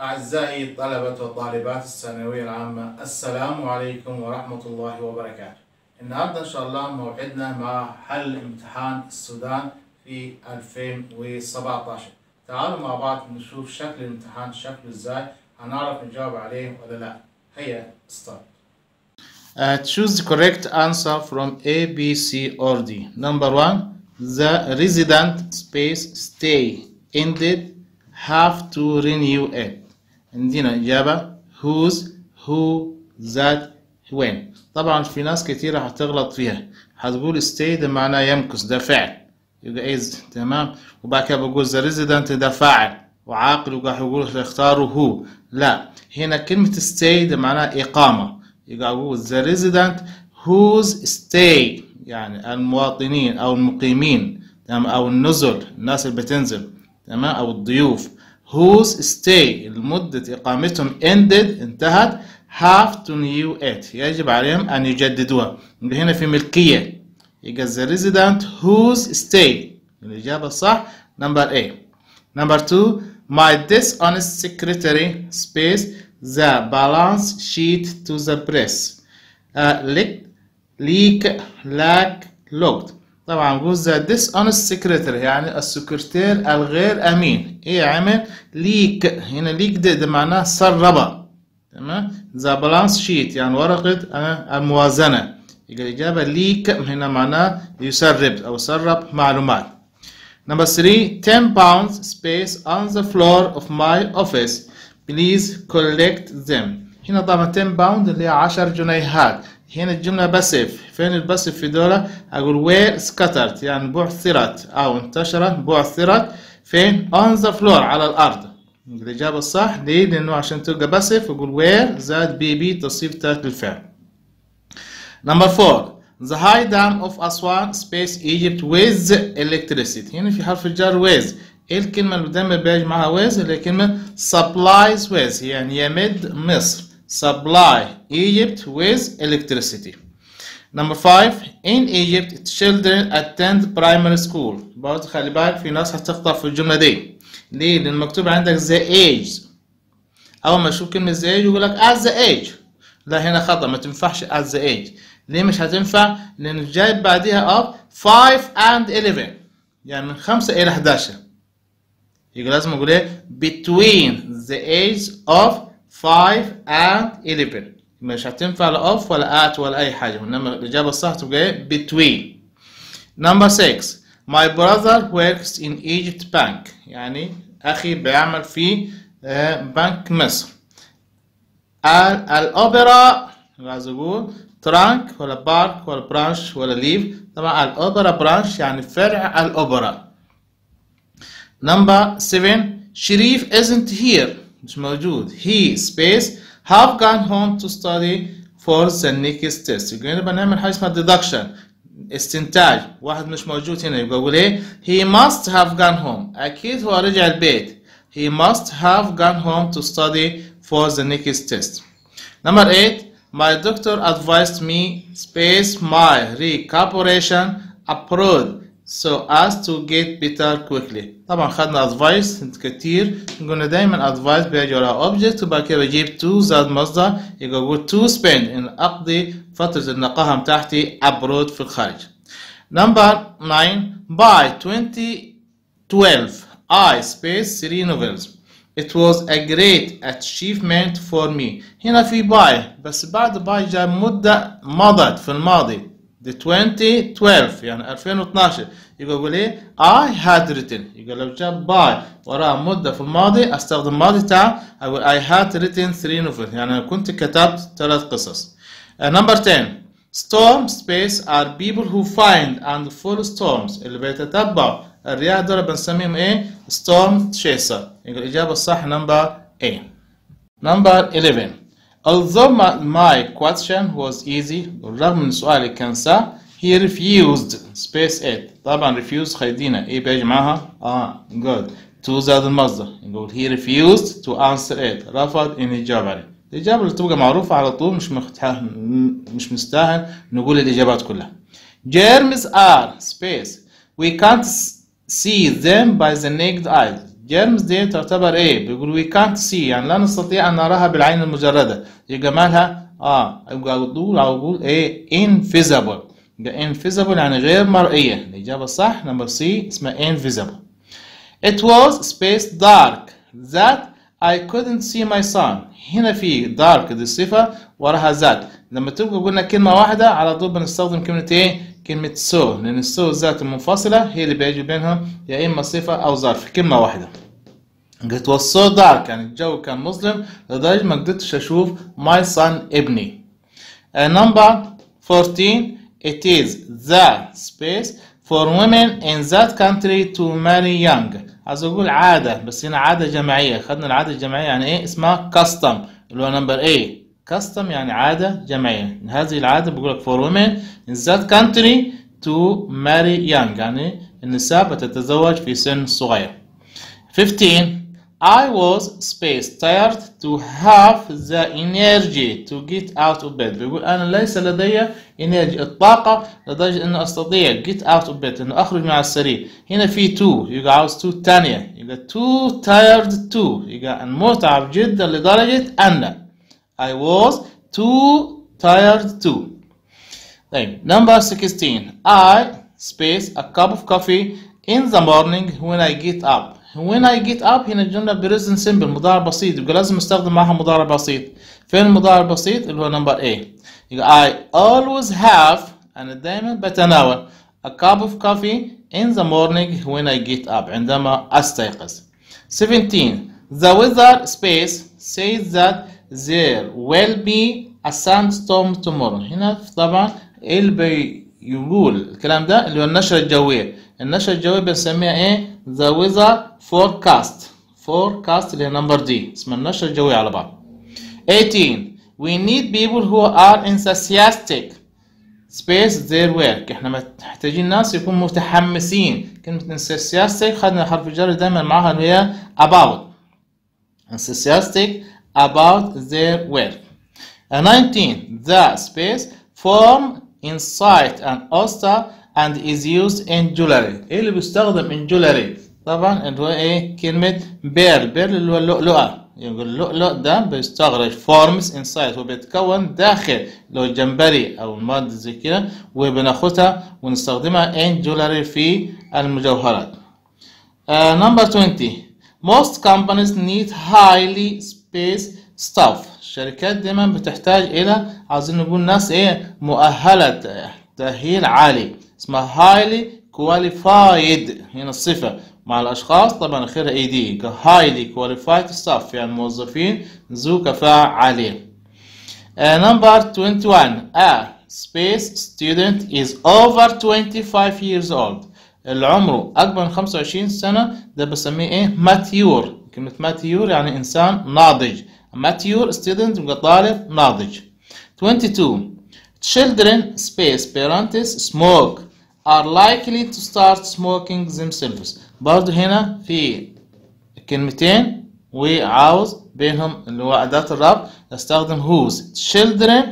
أعزائي طلبة وطالبات الثانوية العامة السلام عليكم ورحمة الله وبركاته النهاردة إن شاء الله موعدنا مع حل امتحان السودان في 2017 تعالوا مع بعض نشوف شكل الامتحان شكله إزاي هنعرف نجاوب عليه ولا لا هيا start Uh, choose the correct answer from A, B, C, or D. Number one, the resident space stay ended have to renew it. عندنا إجابة whose, who, that, when. طبعا في ناس كتيرة هتغلط فيها. هتقول stay ده معناه يمكث ده فعل. يبقى is تمام؟ وبعد كده بقول the resident ده فاعل. وعاقل وقاعد يقول اختاروا هو لا. هنا كلمة stay ده معناها إقامة. يبقى أقول the resident whose stay يعني المواطنين أو المقيمين تمام؟ أو النزل الناس اللي بتنزل تمام؟ أو الضيوف. whose stay لمدة إقامتهم ended انتهت have to renew it يجب عليهم أن يجددوها يبقى هنا في ملكية يبقى the resident whose stay الإجابة الصح number A number two my dishonest secretary space the balance sheet to the press uh, leak leak lack looked طبعا نقول the dishonest secretary يعني السكرتير الغير أمين. إيه عمل leak. هنا leak ده, ده معناه سرب تمام؟ the balance sheet يعني ورقة الموازنة. يبقى الإجابة leak هنا معناه يسرب أو سرب معلومات. Number three, 10 pounds space on the floor of my office. Please collect them. هنا طبعا 10 pound اللي هي 10 جنيهات. هنا الجملة بسف. فين البسف في دولة؟ أقول where scattered يعني بعثرت أو انتشرت بعثرت فين؟ on the floor على الأرض. الإجابة الصح ليه؟ لأنه عشان تلقى بسف أقول where زاد بي بي تصير تالت الفعل. Number four. The high dam of Aswan space Egypt with electricity هنا في حرف الجر with إيه الكلمة اللي دايما بيجي معاها with اللي هي كلمة supplies with يعني يمد مصر supply Egypt with electricity. Number five in Egypt children attend primary school. برضه خلي بالك في ناس هتخطأ في الجملة دي. ليه؟ لأن مكتوب عندك the age. أول ما تشوف كلمة the age يقول لك at the age. لا هنا خطأ ما تنفعش at the age. ليه مش هتنفع؟ لأن جايب بعديها of 5 and 11 يعني من 5 إلى 11 يبقى لازم أقول إيه؟ between the age of 5 and 11 مش هتنفع لا of ولا at ولا أي حاجة. إنما الإجابة الصح تبقى إيه؟ between. Number 6 my brother works in Egypt bank. يعني أخي بيعمل في بنك مصر. الأوبرا عايز أقول trunk ولا bark ولا branch ولا leaf طبعا الأوبرا branch يعني فرع الأوبرا. نمبر 7 شريف isn't here. موجود he space have gone home to study for the next test يبقى هنا بنعمل حاجه اسمها deduction استنتاج واحد مش موجود هنا يبقى اقول ايه he must have gone home اكيد هو رجع البيت he must have gone home to study for the next test number 8 My doctor advised me space my recuperation abroad So as to get better quickly. طبعا خدنا advice كتير قلنا دايما advice بيجي ورا object وبعد كده بجيب to زاد مصدر يبقى أقول to spend إن أقضي فترة النقاهة بتاعتي abroad في الخارج. Number 9 by 2012 I space 3 novels. It was a great achievement for me. هنا في باي بس بعد باي جاء مدة مضت في الماضي. The 2012 يعني 2012 يبقى أقول إيه؟ I had written يبقى لو جاء by وراء مدة في الماضي أستخدم الماضي التام أقول I had written three novels يعني أنا كنت كتبت ثلاث قصص. Uh, number 10 Storm space are people who find and follow storms اللي بيتتبعوا الرياح دول بنسميهم إيه؟ storm chaser يبقى الإجابة الصح number A. Number 11 Although my, question was easy بالرغم من سؤالي كان سهل he refused space it طبعا refused خيدينا إيه بيجي معاها؟ آه good to زاد المصدر يقول he refused to answer it رفض ان يجاوب عليه الإجابة اللي تبقى معروفة على طول مش مختح... مش مستاهل نقول الإجابات كلها germs are space. We can't see them by the naked eye. Germs دي تعتبر إيه؟ بيقول we can't see يعني لا نستطيع أن نراها بالعين المجردة. يبقى مالها آه يبقى أقول أقول إيه؟ invisible. يبقى invisible يعني غير مرئية. الإجابة الصح number C اسمها invisible. It was space dark that I couldn't see my son. هنا في dark دي الصفة وراها that لما تبقى قلنا كلمة واحدة على طول بنستخدم كلمة إيه؟ كلمة so لأن ال so ال that المنفصلة هي اللي بيجي بينهم يا إما صفة أو ظرف كلمة واحدة. was so dark يعني الجو كان مظلم لدرجة ما قدرتش أشوف my son ابني. Uh, number 14 it is the space for women in that country to marry young. عايز أقول عادة بس هنا عادة جماعية. خدنا العادة الجماعية يعني إيه؟ اسمها custom اللي هو نمبر A. custom يعني عادة جماعية هذه العادة بقول لك for women in that country to marry young. يعني النساء بتتزوج في سن صغير. 15 I was space tired to have the energy to get out of bed. بيقول أنا ليس لدي energy الطاقة لدرجة أن أستطيع get out of bed أنه أخرج من على السرير. هنا في to يبقى عاوز to تانية. يبقى too tired to يبقى متعب جدا لدرجة أن I was too tired to طيب number 16 I space a cup of coffee in the morning when I get up when I get up هنا الجملة present simple مضارع بسيط يبقى لازم استخدم معها مضارع بسيط فين المضارع البسيط اللي هو number A يبقى I always have أنا دائما بتناول a cup of coffee in the morning when I get up عندما أستيقظ 17 the weather space says that there will be a sandstorm tomorrow. هنا طبعا اللي بيقول الكلام ده اللي هو النشرة الجوية النشرة الجوية بنسميها إيه؟ the weather forecast. Forecast اللي هي نمبر دي اسمها النشرة الجوية على بعض. 18 we need people who are enthusiastic. Space their work. إحنا محتاجين ناس يكونوا متحمسين. كلمة enthusiastic خدنا حرف الجر دايما معاها اللي هي about. Enthusiastic about their work. Uh, 19. The space form inside an oyster and is used in jewelry. إيه اللي بيستخدم in jewelry؟ طبعا اللي هو إيه كلمة بير بير اللي هو اللؤلؤة يقول اللؤلؤ ده بيستخرج forms inside وبيتكون داخل هو الجمبري أو المادة زي كده وبناخدها ونستخدمها in jewelry في المجوهرات. Uh, number 20. Most companies need highly space staff الشركات دايما بتحتاج إلى عاوزين نقول ناس إيه مؤهلة تأهيل عالي اسمها highly qualified هنا الصفة. مع الأشخاص طبعا اخرها اي دي highly qualified staff يعني موظفين ذو عالية. uh, number 21 a space student is over 25 years old. اللي عمره أكبر من 25 سنة ده بسميه إيه mature كلمة mature يعني إنسان ناضج. mature student يبقى طالب ناضج. 22 children space parents smoke. are likely to start smoking themselves. برضه هنا في كلمتين. وعاوز بينهم اللي هو أداة الربط استخدم whose. children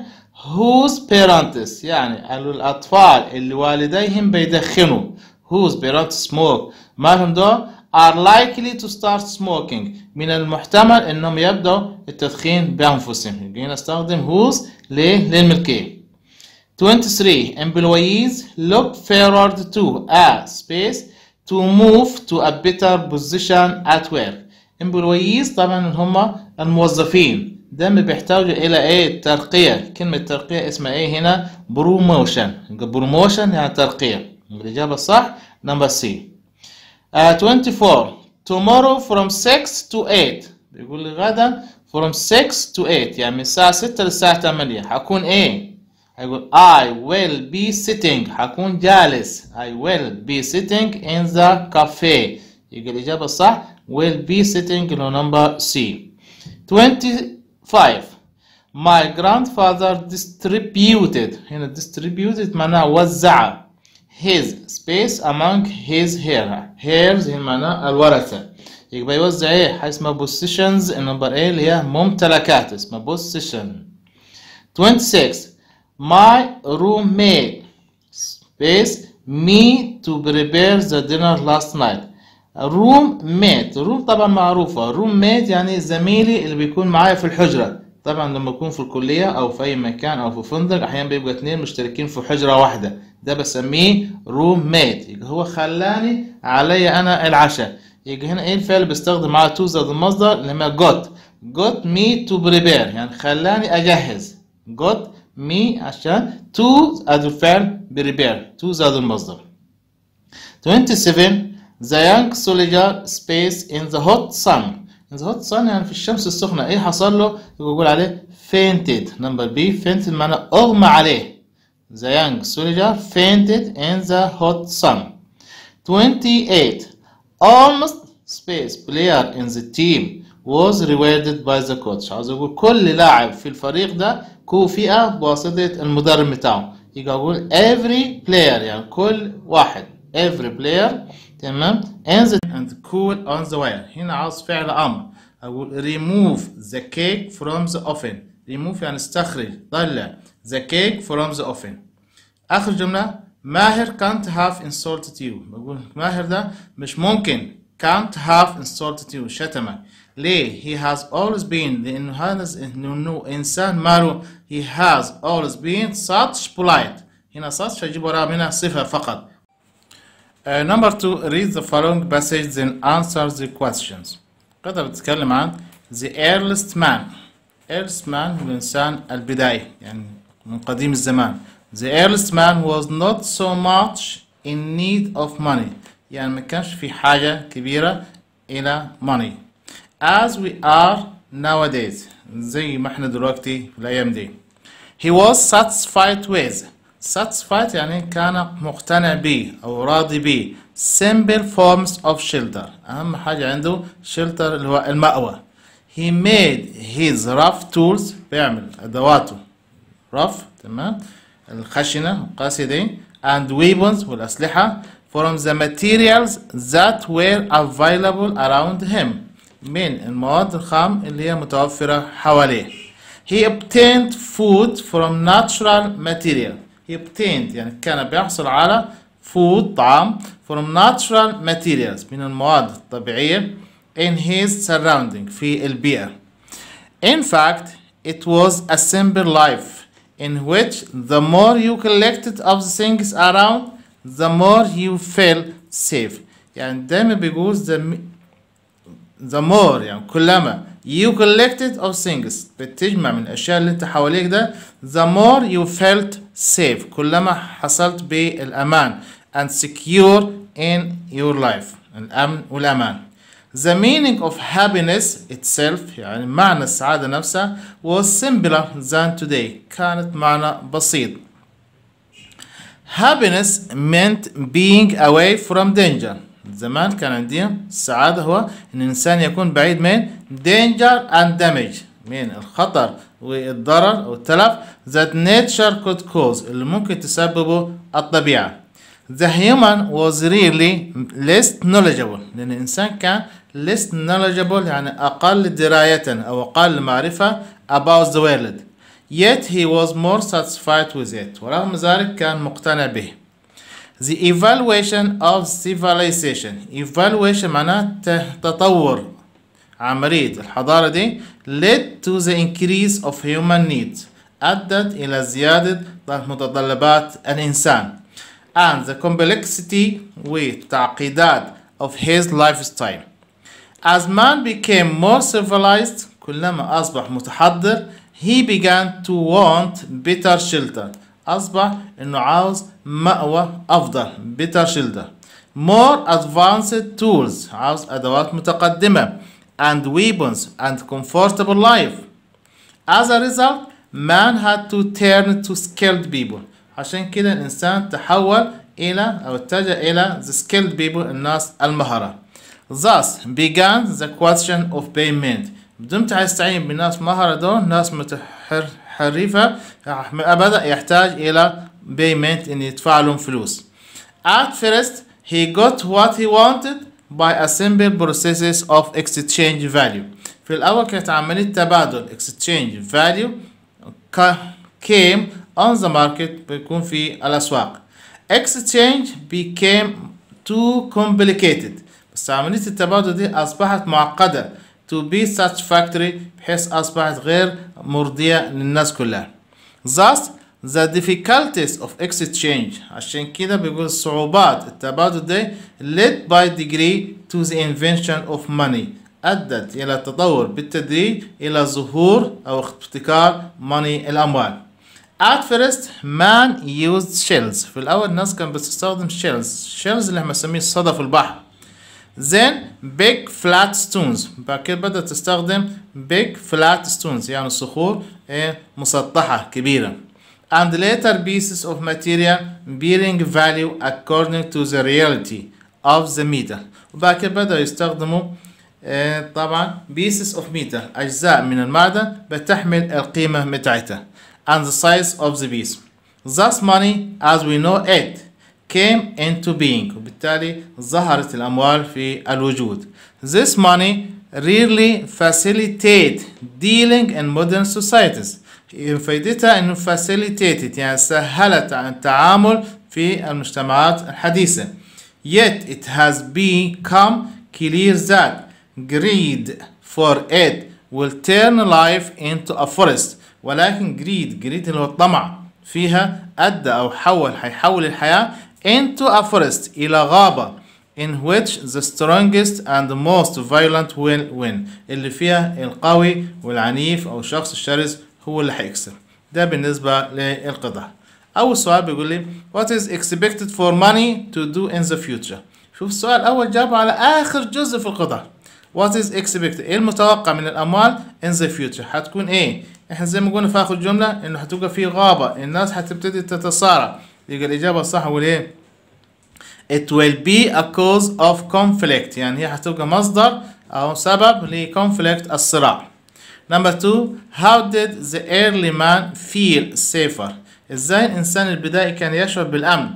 whose parents. يعني الأطفال اللي والديهم بيدخنوا. whose parents smoke. مالهم دول are likely to start smoking. من المحتمل إنهم يبدأوا التدخين بأنفسهم. هنا استخدم whose ليه؟ للملكية 23 employees look forward to a space to move to a better position at work. Employees طبعا هم الموظفين. دايما بيحتاجوا إلى إيه؟ ترقية. كلمة ترقية اسمها إيه هنا؟ promotion promotion يعني ترقية. الإجابة الصح number C Uh, 24 tomorrow from 6 to 8 بيقول لي غدا from 6 to 8 يعني من الساعة 6 للساعة 8 حكون ايه؟ هيقول I will be sitting حكون جالس I will be sitting in the cafe يبقى الإجابة الصح will be sitting in number C 25 My grandfather distributed هنا distributed معناها وزع his space among his heirs. Heirs معناها الورثة. يبقى يوزع إيه؟ حاجة اسمها possessions. ال number A اللي هي ممتلكات اسمها possession. 26 my roommate space me to prepare the dinner last night. roommate room طبعا معروفة. roommate يعني زميلي اللي بيكون معايا في الحجرة. طبعا لما أكون في الكلية أو في أي مكان أو في فندق أحيانا بيبقى اتنين مشتركين في حجرة واحدة. ده بسميه roommate يبقى هو خلاني علي أنا العشاء. يبقى هنا إيه الفعل بيستخدم معاه تو زائد المصدر اللي هي got. got me to prepare. يعني خلاني أجهز. got me عشان to ادي الفعل prepare. to زائد المصدر. 27 The young soldier space in the hot sun. In the hot sun يعني في الشمس السخنة. إيه حصل له؟ يقول عليه fainted. Number B fainted معنى أغمى عليه. The young soldier fainted in the hot sun 28 almost space player in the team was rewarded by the coach عاوز أقول كل لاعب في الفريق ده كوفئ بواسطة المدرب بتاعه يبقى أقول every player يعني كل واحد every player تمام and the and cool on the wire هنا عاوز فعل أمر أقول remove the cake from the oven remove يعني استخرج طلع the cake from the oven اخر جملة ماهر can't have insulted you بقول ماهر ده مش ممكن can't have insulted you شتمك ليه he has always been لانه هذا انه إنه انسان ماله he has always been such polite هنا such هجيب وراها منها صفة فقط Uh, number two, read the following passage then answer the questions. قطعة بتتكلم عن the earliest man. earliest man هو الإنسان البدائي يعني من قديم الزمان. The earliest man was not so much in need of money. يعني ما كانش في حاجة كبيرة إلى money. As we are nowadays. زي ما إحنا دلوقتي في الأيام دي. He was satisfied with. satisfied يعني كان مقتنع به أو راضي به simple forms of shelter أهم حاجة عنده shelter اللي هو المأوى he made his rough tools بيعمل أدواته rough تمام الخشنة القاسية دي and weapons والأسلحة from the materials that were available around him من المواد الخام اللي هي متوفرة حواليه he obtained food from natural material he obtained يعني كان بيحصل على food طعام from natural materials من المواد الطبيعية in his surrounding في البيئة. In fact, it was a simple life in which the more you collected of the things around, the more you felt safe. يعني دايما بيقول the, the more يعني كلما you collected of things بتجمع من الأشياء اللي أنت حواليك ده the more you felt safe كلما حصلت بالأمان and secure in your life الأمن والأمان The meaning of happiness itself يعني معنى السعادة نفسها was simpler than today كانت معنى بسيط Happiness meant being away from danger زمان كان عندنا السعادة هو إن الإنسان يكون بعيد من danger and damage من الخطر والضرر أو التلف that nature could cause اللي ممكن تسببه الطبيعة The human was really less knowledgeable لأن الإنسان كان less knowledgeable يعني أقل دراية أو أقل معرفة about the world yet he was more satisfied with it ورغم ذلك كان مقتنع به The evaluation of civilization evaluation معناه تطور عملية الحضارة دي led to the increase of human needs أدت إلى زيادة متطلبات الإنسان and the complexity والتعقيدات of his lifestyle as man became more civilized كلما أصبح متحضر he began to want better shelter أصبح إنه عاوز مأوى أفضل better shelter more advanced tools عاوز أدوات متقدمة and weapons and comfortable life as a result man had to turn to skilled people عشان كده الإنسان تحول إلى أو اتجه إلى the skilled people الناس المهرة thus began the question of payment بدون تستعين بناس مهرة دول ناس متحرفة بدأ يحتاج إلى payment إن يدفع لهم فلوس at first he got what he wanted by a simple processes of exchange value في الأول كانت عملية تبادل exchange value came on the market بيكون في الأسواق. Exchange became too complicated. بس عملية التبادل دي أصبحت معقدة. To be satisfactory بحيث أصبحت غير مرضية للناس كلها. Thus the difficulties of exchange عشان كده بيقول صعوبات التبادل ده led by degree to the invention of money. أدت إلى التطور بالتدريج إلى ظهور أو ابتكار money الأموال. At first man used shells في الأول الناس كانت بتستخدم shells shells اللي إحنا بنسميه صدف البحر then big flat stones بعد كده بدأت تستخدم big flat stones يعني صخور إيه مسطحة كبيرة and later pieces of material bearing value according to the reality of the metal وبعد كده بدأوا يستخدموا إيه طبعا pieces of metal أجزاء من المعدن بتحمل القيمة بتاعتها and the size of the piece thus money as we know it came into being وبالتالي ظهرت الأموال في الوجود this money really facilitate dealing in modern societies فائدتها انه facilitated يعني سهلت التعامل في المجتمعات الحديثة yet it has become clear that greed for it will turn life into a forest ولكن greed greed اللي هو الطمع فيها أدى أو حول هيحول الحياة into a forest إلى غابة in which the strongest and the most violent will win. اللي فيها القوي والعنيف أو الشخص الشرس هو اللي هيكسب. ده بالنسبة للقطع أول سؤال بيقول لي what is expected for money to do in the future شوف السؤال الأول جابه على آخر جزء في القطع what is expected? إيه المتوقع من الأموال in the future هتكون إيه؟ إحنا زي ما قلنا في آخر جملة إنه هتبقى في غابة. الناس هتبتدي تتصارع يبقى الإجابة الصح هو إيه it will be a cause of conflict. يعني هي هتبقى مصدر أو سبب لconflict الصراع. Number two, how did the early man feel safer? إزاي الإنسان البدائي كان يشعر بالأمن؟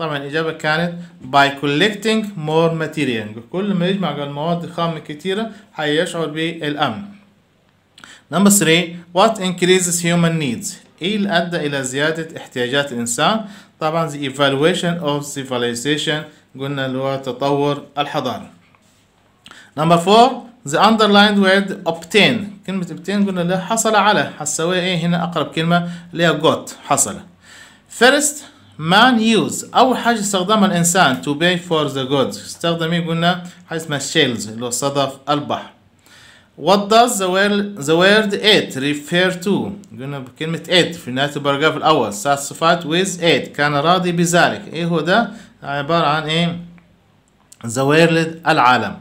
طبعا الإجابة كانت by collecting more material كل ما يجمع المواد الخام كثيره هيشعر بالأمن. Number three, what increases human needs? إيه اللي أدى إلى زيادة احتياجات الإنسان؟ طبعا the evaluation of civilization قلنا اللي هو تطور الحضارة. Number four, the underlined word obtain كلمة obtain قلنا له حصل على هتساويها إيه هنا أقرب كلمة اللي هي got حصل first man use أول حاجة استخدمها الإنسان to pay for the goods استخدم إيه قلنا حاجة اسمها shells اللي هو صدف البحر What does the word, the word it refer to؟ قلنا بكلمة it في نهاية ال paragraph الأول satisfied with it كان راضي بذلك إيه هو ده؟ عبارة عن إيه؟ the world العالم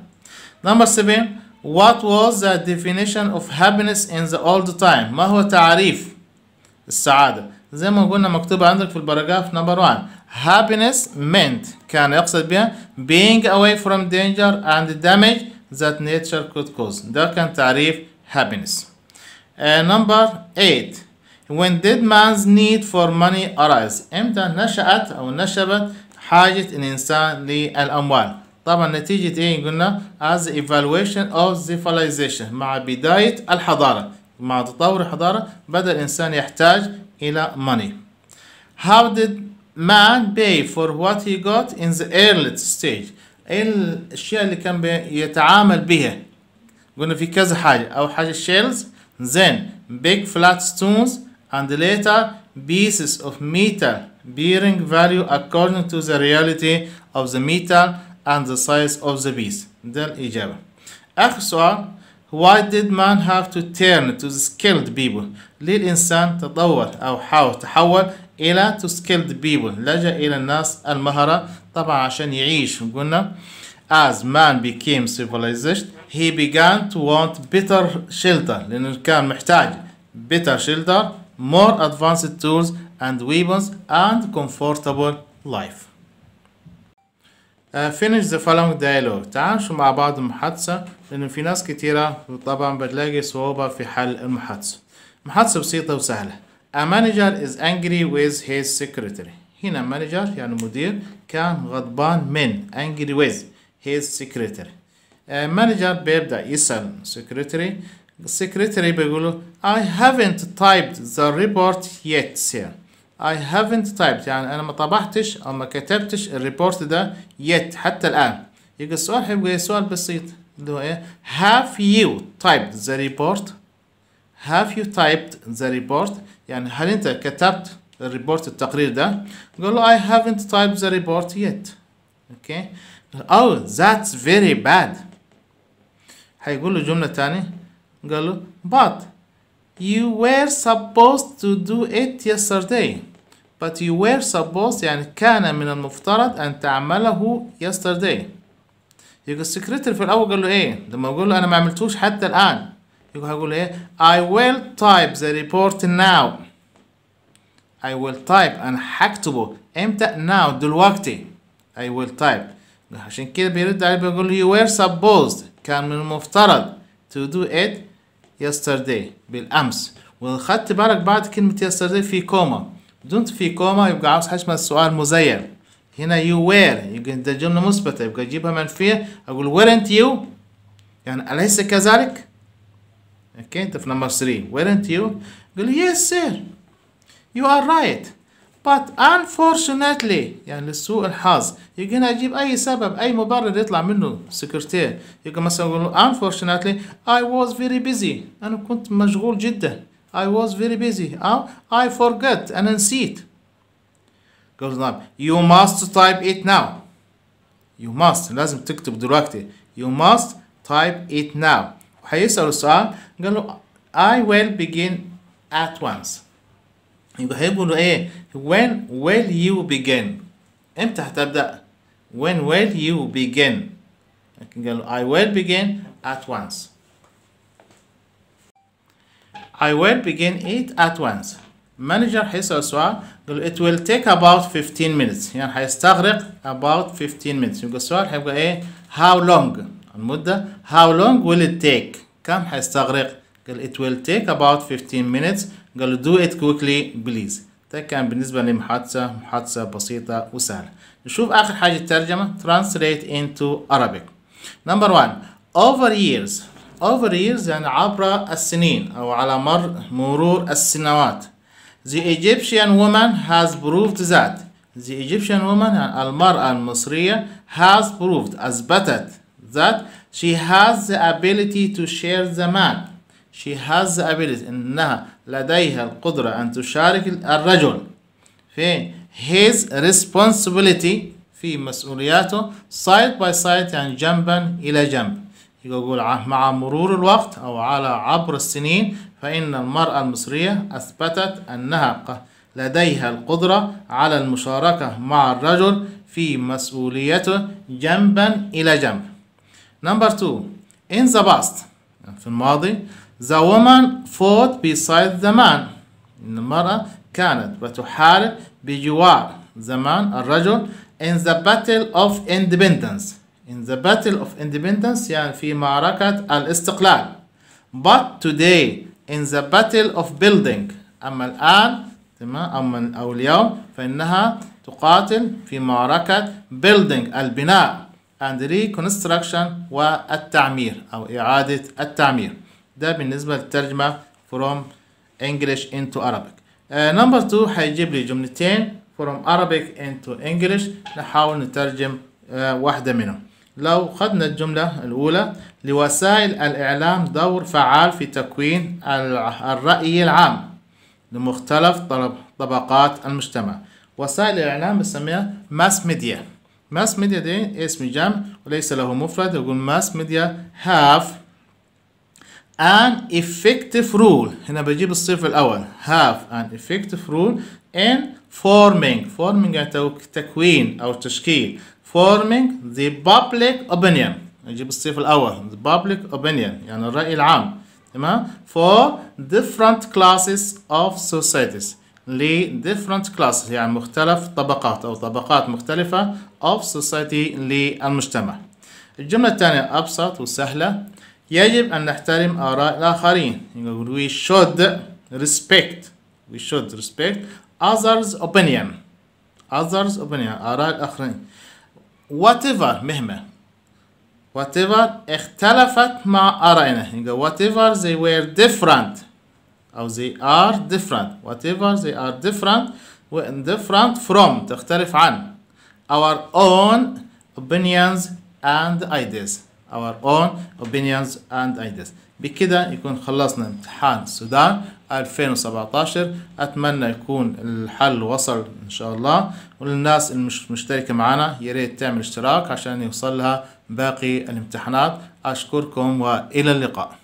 Number seven What was the definition of happiness in the old time؟ ما هو تعريف السعادة؟ زي ما قلنا مكتوب عندك في ال paragraph number 1 happiness meant كان يقصد بها being away from danger and damage that nature could cause. ده كان تعريف happiness. Uh, number 8 when did man's need for money arise. إمتى نشأت أو نشبت حاجة الإنسان للأموال؟ طبعا نتيجة إيه قلنا؟ As evaluation of civilization. مع بداية الحضارة. مع تطور الحضارة بدأ الإنسان يحتاج إلى money how did man pay for what he got in the early stage ايه الأشياء اللي كان يتعامل بها قلنا في كذا حاجة أول حاجة shells then big flat stones and later pieces of metal bearing value according to the reality of the metal and the size of the piece ده الإجابة آخر سؤال Why did man have to turn to the skilled people ليه الإنسان تطور أو حاول تحول إلى to skilled people لجأ إلى الناس المهرة طبعا عشان يعيش قلنا as man became civilized he began to want better shelter لأنه كان محتاج better shelter more advanced tools and weapons and comfortable life Uh, Finish the following dialogue تعال شو مع بعض المحادثة لأنه في ناس كتيرة طبعا بتلاقي صعوبة في حل المحادثة محادثة بسيطة وسهلة A manager is angry with his secretary هنا manager يعني مدير كان غضبان من angry with his secretary uh, manager بيبدأ يسأل secretary secretary بيقوله I haven't typed the report yet sir I haven't typed يعني أنا ما طبعتش أو ما كتبتش الريبورت ده yet حتى الآن. يبقى السؤال هيبقى إيه؟ سؤال بسيط. اللي هو إيه؟ Have you typed the report have you typed the report يعني هل أنت كتبت ال report التقرير ده؟ قول له I haven't typed the report yet. okay oh that's very bad. هيقول له جملة تانية. قال له but you were supposed to do it yesterday. But you were supposed يعني كان من المفترض أن تعمله yesterday. يبقى السكرتير في الأول قال له إيه؟ لما يقول له أنا ما عملتوش حتى الآن. هيقول له إيه؟ I will type the report now. I will type. أنا هكتبه إمتى? Now. دلوقتي. I will type. عشان كده بيرد عليه بيقول له you were supposed. كان من المفترض to do it yesterday. بالأمس. وخدت بالك بعد كلمة yesterday في comma. بدون في comma يبقى عاوز حاجة اسمها السؤال مذيل هنا you were يبقى ده جملة مثبتة يبقى أجيبها منفية أقول weren't you يعني أليس كذلك؟ okay أنت في number 3 weren't you؟ قال yes sir. You are right. But unfortunately يعني لسوء الحظ. يجي هنا أجيب أي سبب أي مبرر يطلع منه سكرتير يجي مثلا أقول unfortunately I was very busy. أنا كنت مشغول جدا. I was very busy أو I forgot انا نسيت قال له you must type it now you must لازم تكتب دلوقتي you must type it now وهيسأل السؤال قال له I will begin at once يبقى هيقولوا ايه when will you begin امتى هتبدأ when will you begin لكن قالوا I will begin at once I will begin it at once manager هيسأل سؤال قال it will take about 15 minutes يعني هيستغرق about 15 minutes يبقى السؤال هيبقى إيه how long المدة how long will it take كم هيستغرق قال it will take about 15 minutes قال do it quickly please ده كان بالنسبة لمحادثة محادثة بسيطة وسهلة نشوف آخر حاجة الترجمة translate into Arabic number one over years over years يعني عبر السنين أو على مر مرور السنوات the Egyptian woman has proved that the Egyptian woman يعني المرأة المصرية has proved أثبتت that she has the ability to share the man she has the ability إنها لديها القدرة أن تشارك الرجل في his responsibility في مسؤولياته side by side يعني جنبا إلى جنب يقول مع مرور الوقت أو على عبر السنين فإن المرأة المصرية أثبتت أنها لديها القدرة على المشاركة مع الرجل في مسؤوليته جنبا إلى جنب Number two in the past في الماضي The woman fought beside the man. إن المرأة كانت بتحارب بجوار زمان الرجل in the battle of independence. In the battle of independence يعني في معركة الاستقلال. But today in the battle of building. أما الآن تمام أو اليوم فإنها تقاتل في معركة building البناء and reconstruction والتعمير أو إعادة التعمير. ده بالنسبة للترجمة from English into Arabic. Uh, number two هيجيب لي جملتين from Arabic into English نحاول نترجم uh, واحدة منهم. لو خدنا الجملة الأولى لوسائل الإعلام دور فعال في تكوين الرأي العام لمختلف طبقات المجتمع. وسائل الإعلام بنسميها mass media. mass media دي اسم جمع وليس له مفرد يقول mass media have an effective role هنا بجيب الصفة الأول have an effective role in forming forming يعني تكوين أو تشكيل forming the public opinion أجيب الصفة الأول the public opinion يعني الرأي العام تمام for different classes of societies ل different classes يعني مختلف طبقات أو طبقات مختلفة of society للمجتمع الجملة الثانية أبسط وسهلة يجب أن نحترم آراء الآخرين we should respect we should respect others opinion others opinion آراء الآخرين whatever مهما whatever اختلفت مع آرائنا يقول whatever they were different أو they are different whatever they are different different from تختلف عن our own opinions and ideas our own opinions and ideas بكده يكون خلصنا امتحان السودان 2017 أتمنى يكون الحل وصل إن شاء الله. والناس المشتركة معنا يا ريت تعمل اشتراك عشان يوصلها باقي الامتحانات. أشكركم وإلى اللقاء.